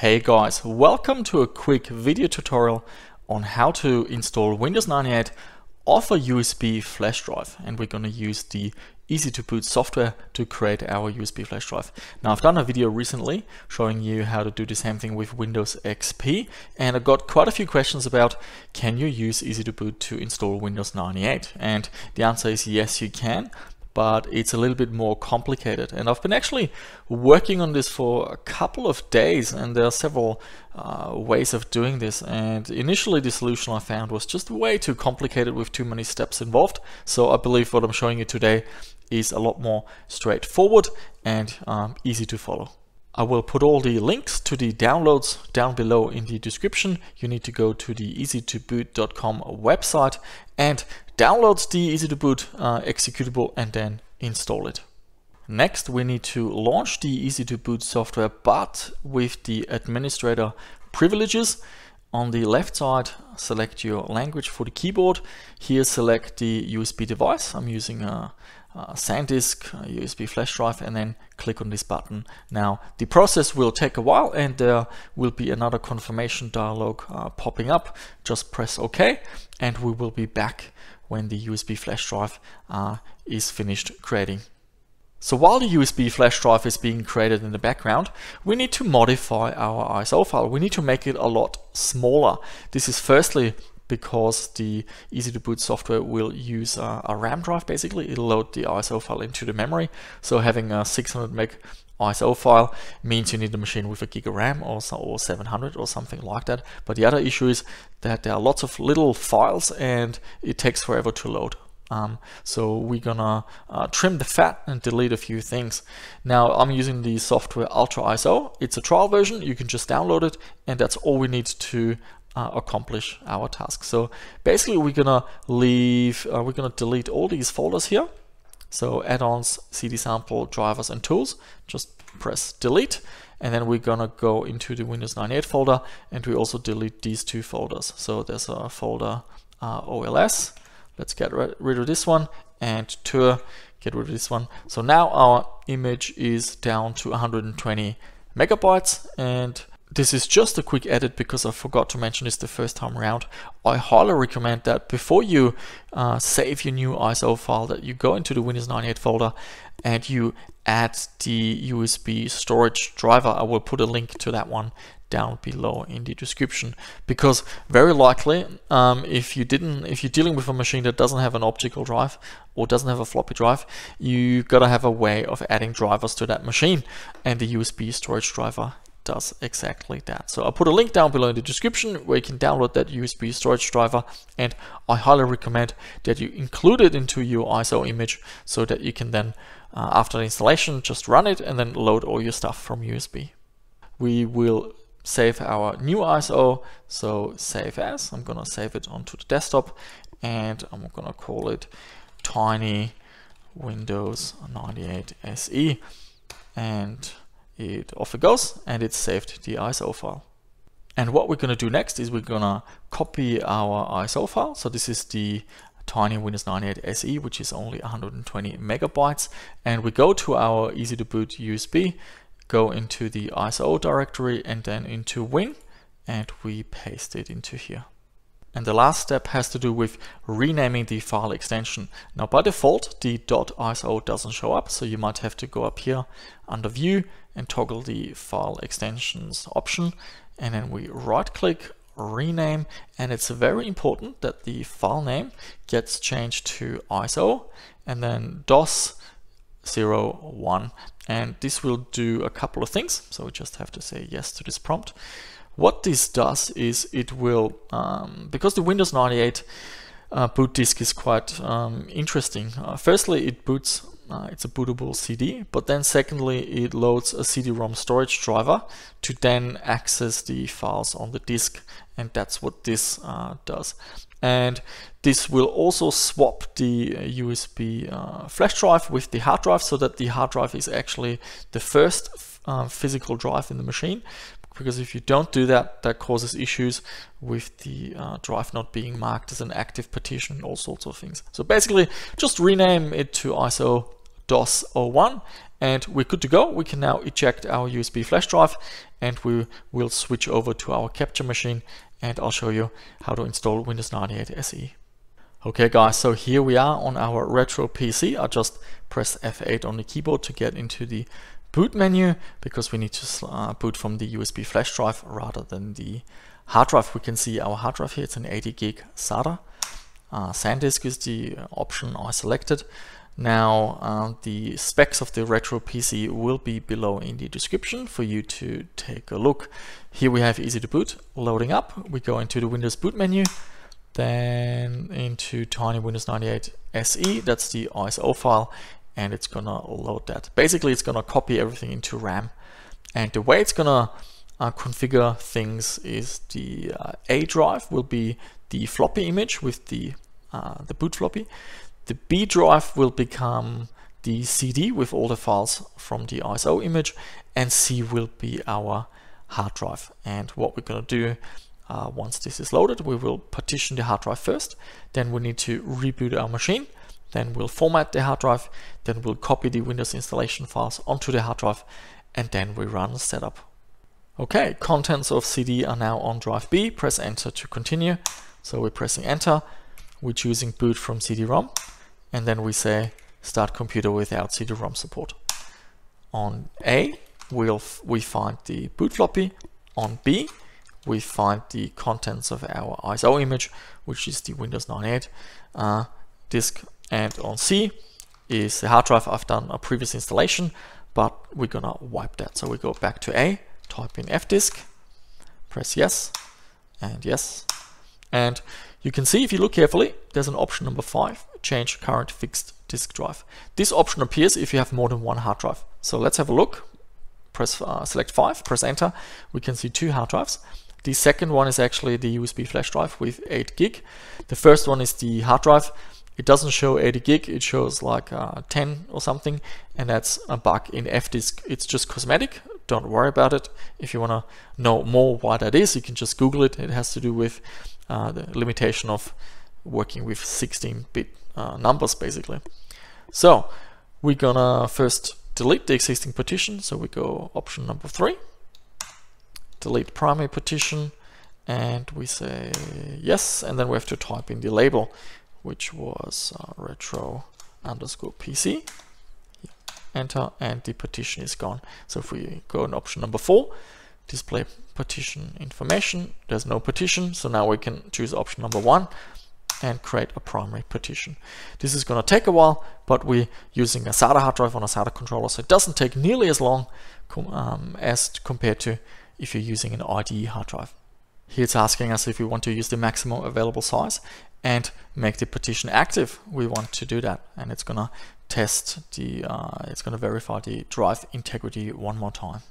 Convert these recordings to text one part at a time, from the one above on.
Hey guys, welcome to a quick video tutorial on how to install Windows 98 off a USB flash drive. And we're going to use the Easy2Boot software to create our USB flash drive. Now I've done a video recently showing you how to do the same thing with Windows XP and I got quite a few questions about can you use Easy2Boot to install Windows 98 and the answer is yes you can but it's a little bit more complicated. And I've been actually working on this for a couple of days, and there are several uh, ways of doing this. And initially, the solution I found was just way too complicated with too many steps involved. So I believe what I'm showing you today is a lot more straightforward and um, easy to follow. I will put all the links to the downloads down below in the description. You need to go to the easytoboot.com website and download the easy Easy2Boot uh, executable and then install it. Next, we need to launch the Easy2Boot software, but with the administrator privileges. On the left side, select your language for the keyboard. Here, select the USB device. I'm using a uh, SanDisk, uh, USB flash drive, and then click on this button. Now, the process will take a while and there will be another confirmation dialog uh, popping up. Just press OK and we will be back when the USB flash drive uh, is finished creating. So while the USB flash drive is being created in the background, we need to modify our ISO file. We need to make it a lot smaller. This is firstly because the Easy2Boot software will use uh, a RAM drive basically. It'll load the ISO file into the memory. So having a 600 meg ISO file means you need a machine with a gig of RAM or, so, or 700 or something like that. But the other issue is that there are lots of little files and it takes forever to load. Um, so we're gonna uh, trim the fat and delete a few things. Now I'm using the software Ultra ISO. It's a trial version. You can just download it and that's all we need to uh, accomplish our task. So basically we're gonna leave, uh, we're gonna delete all these folders here. So add-ons, CD sample, drivers and tools, just press delete. And then we're gonna go into the Windows 98 folder and we also delete these two folders. So there's a folder uh, OLS. Let's get rid of this one and tour, get rid of this one. So now our image is down to 120 megabytes and this is just a quick edit because I forgot to mention this the first time around. I highly recommend that before you uh, save your new ISO file that you go into the Windows 98 folder and you add the USB storage driver. I will put a link to that one down below in the description because very likely um, if you didn't if you're dealing with a machine that doesn't have an optical drive or doesn't have a floppy drive you gotta have a way of adding drivers to that machine and the USB storage driver does exactly that. So I'll put a link down below in the description where you can download that USB storage driver and I highly recommend that you include it into your ISO image so that you can then uh, after the installation just run it and then load all your stuff from USB. We will save our new ISO so save as I'm gonna save it onto the desktop and I'm gonna call it tiny Windows 98 SE and it off it goes and it saved the ISO file. And what we're going to do next is we're going to copy our ISO file. So this is the tiny Windows 98 SE, which is only 120 megabytes. And we go to our Easy2Boot USB, go into the ISO directory and then into Win, and we paste it into here. And the last step has to do with renaming the file extension. Now by default, the .iso doesn't show up, so you might have to go up here under View and toggle the file extensions option. And then we right click, rename, and it's very important that the file name gets changed to ISO and then DOS 01. And this will do a couple of things. So we just have to say yes to this prompt. What this does is it will, um, because the Windows 98 uh, boot disk is quite um, interesting. Uh, firstly, it boots, uh, it's a bootable CD, but then secondly, it loads a CD-ROM storage driver to then access the files on the disk, and that's what this uh, does. And this will also swap the USB uh, flash drive with the hard drive so that the hard drive is actually the first uh, physical drive in the machine because if you don't do that, that causes issues with the uh, drive not being marked as an active partition all sorts of things. So basically, just rename it to ISO DOS 01 and we're good to go. We can now eject our USB flash drive and we will switch over to our capture machine and I'll show you how to install Windows 98 SE. Okay guys, so here we are on our retro PC. I just press F8 on the keyboard to get into the boot menu because we need to uh, boot from the USB flash drive rather than the hard drive. We can see our hard drive here, it's an 80 gig SATA. Uh, SanDisk is the option I selected. Now uh, the specs of the retro PC will be below in the description for you to take a look. Here we have Easy2Boot loading up. We go into the Windows boot menu, then into Tiny Windows 98 SE, that's the ISO file, and it's gonna load that. Basically it's gonna copy everything into RAM. And the way it's gonna uh, configure things is the uh, A drive will be the floppy image with the, uh, the boot floppy. The B drive will become the CD with all the files from the ISO image and C will be our hard drive. And what we're to do uh, once this is loaded, we will partition the hard drive first. Then we need to reboot our machine. Then we'll format the hard drive. Then we'll copy the Windows installation files onto the hard drive. And then we run setup. Okay, contents of CD are now on drive B. Press enter to continue. So we're pressing enter. We're choosing boot from CD-ROM and then we say start computer without CD-ROM support. On A, we'll we find the boot floppy. On B, we find the contents of our ISO image, which is the Windows 98 uh, disk. And on C is the hard drive. I've done a previous installation, but we're gonna wipe that. So we go back to A, type in fdisk, press yes, and yes. And you can see if you look carefully, there's an option number five, change current fixed disk drive. This option appears if you have more than one hard drive. So let's have a look. Press uh, select five, press enter. We can see two hard drives. The second one is actually the USB flash drive with 8 gig. The first one is the hard drive. It doesn't show 80 gig, it shows like uh, 10 or something, and that's a bug in fdisk. It's just cosmetic, don't worry about it. If you want to know more why that is, you can just Google it. It has to do with uh, the limitation of working with 16-bit uh, numbers basically. So we're gonna first delete the existing partition. So we go option number three, delete primary partition, and we say yes, and then we have to type in the label, which was uh, retro underscore PC. Enter, and the partition is gone. So if we go in option number four, display partition information, there's no partition, so now we can choose option number one, and create a primary partition. This is going to take a while, but we're using a SATA hard drive on a SATA controller, so it doesn't take nearly as long um, as compared to if you're using an IDE hard drive. Here it's asking us if we want to use the maximum available size and make the partition active. We want to do that, and it's to test the, uh, it's to verify the drive integrity one more time.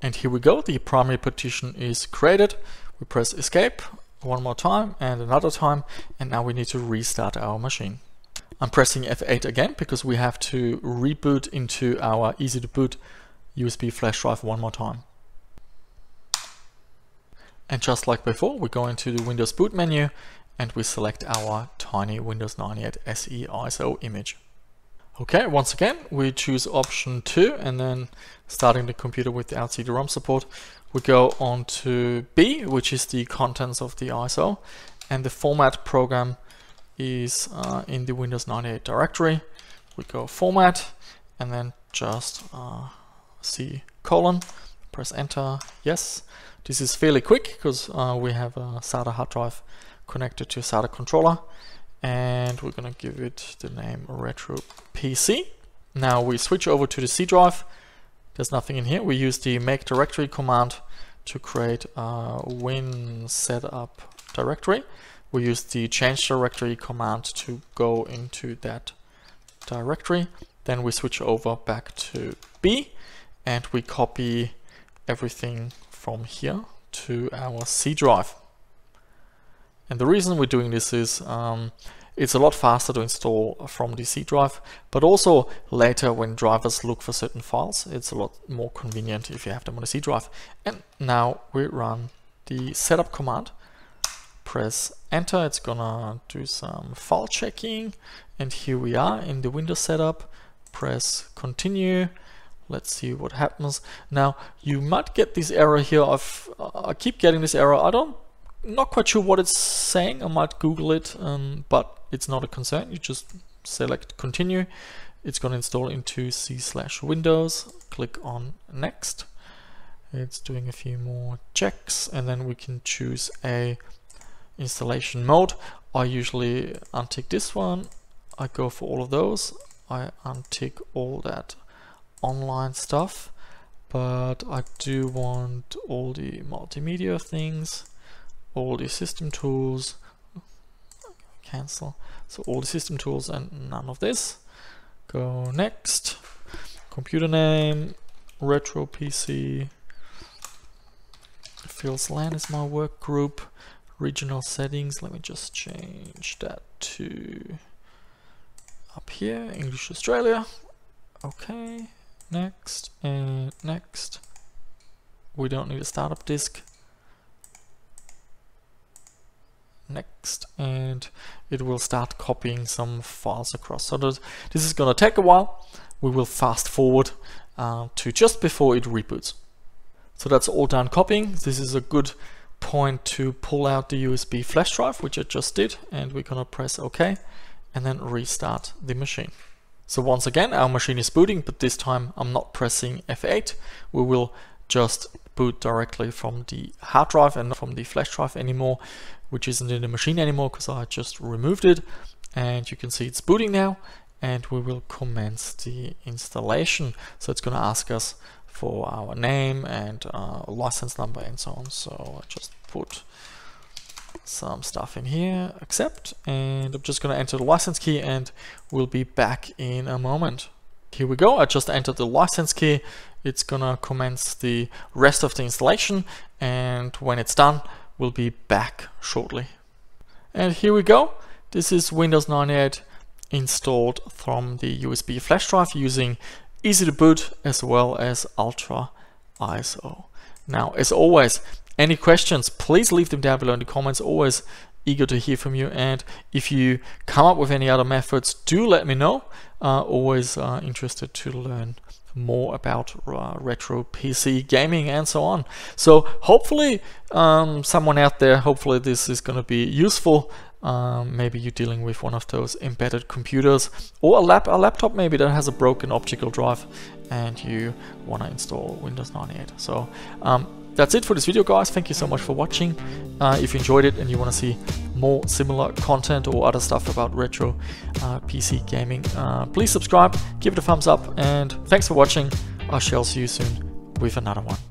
And here we go, the primary partition is created. We press escape one more time and another time and now we need to restart our machine. I'm pressing F8 again because we have to reboot into our Easy2Boot USB flash drive one more time. And just like before, we go into the Windows boot menu and we select our tiny Windows 98 SE ISO image. Okay, once again, we choose option 2 and then starting the computer with the LCD-ROM support, we go on to B, which is the contents of the ISO, and the format program is uh, in the Windows 98 directory. We go format, and then just uh, C colon, press enter, yes. This is fairly quick because uh, we have a SATA hard drive connected to a SATA controller, and we're gonna give it the name retro PC. Now we switch over to the C drive, there's nothing in here. We use the make directory command to create a win setup directory. We use the change directory command to go into that directory. Then we switch over back to B and we copy everything from here to our C drive. And the reason we're doing this is um, it's a lot faster to install from the C drive, but also later when drivers look for certain files, it's a lot more convenient if you have them on the C drive. And now we run the setup command, press enter, it's gonna do some file checking, and here we are in the Windows setup. press continue. Let's see what happens. Now you might get this error here. I've, I keep getting this error. I don't, not quite sure what it's saying. I might Google it, um, but it's not a concern. You just select continue. It's going to install into C slash Windows. Click on next. It's doing a few more checks and then we can choose a installation mode. I usually untick this one. I go for all of those. I untick all that online stuff, but I do want all the multimedia things, all the system tools, cancel. So all the system tools and none of this. Go next. Computer name, retro PC. Phil's LAN is my work group. Regional settings, let me just change that to up here, English Australia. Okay, next and next. We don't need a startup disk. Next, and it will start copying some files across. So this is gonna take a while. We will fast forward uh, to just before it reboots. So that's all done copying. This is a good point to pull out the USB flash drive, which I just did, and we're gonna press OK and then restart the machine. So once again, our machine is booting, but this time I'm not pressing F8. We will just boot directly from the hard drive and not from the flash drive anymore, which isn't in the machine anymore because I just removed it. And you can see it's booting now and we will commence the installation. So it's going to ask us for our name and uh, license number and so on. So I just put some stuff in here, accept, and I'm just going to enter the license key and we'll be back in a moment. Here we go, I just entered the license key. It's to commence the rest of the installation and when it's done, we'll be back shortly. And here we go. This is Windows 98 installed from the USB flash drive using Easy2Boot as well as Ultra ISO. Now, as always, any questions, please leave them down below in the comments. Always eager to hear from you. And if you come up with any other methods, do let me know. Uh, always uh, interested to learn more about uh, retro PC gaming and so on. So hopefully um, someone out there, hopefully this is going to be useful. Um, maybe you're dealing with one of those embedded computers or a, lap a laptop maybe that has a broken optical drive and you want to install Windows 98. So um, that's it for this video guys, thank you so much for watching. Uh, if you enjoyed it and you want to see more similar content or other stuff about retro uh, PC gaming, uh, please subscribe, give it a thumbs up and thanks for watching. I shall see you soon with another one.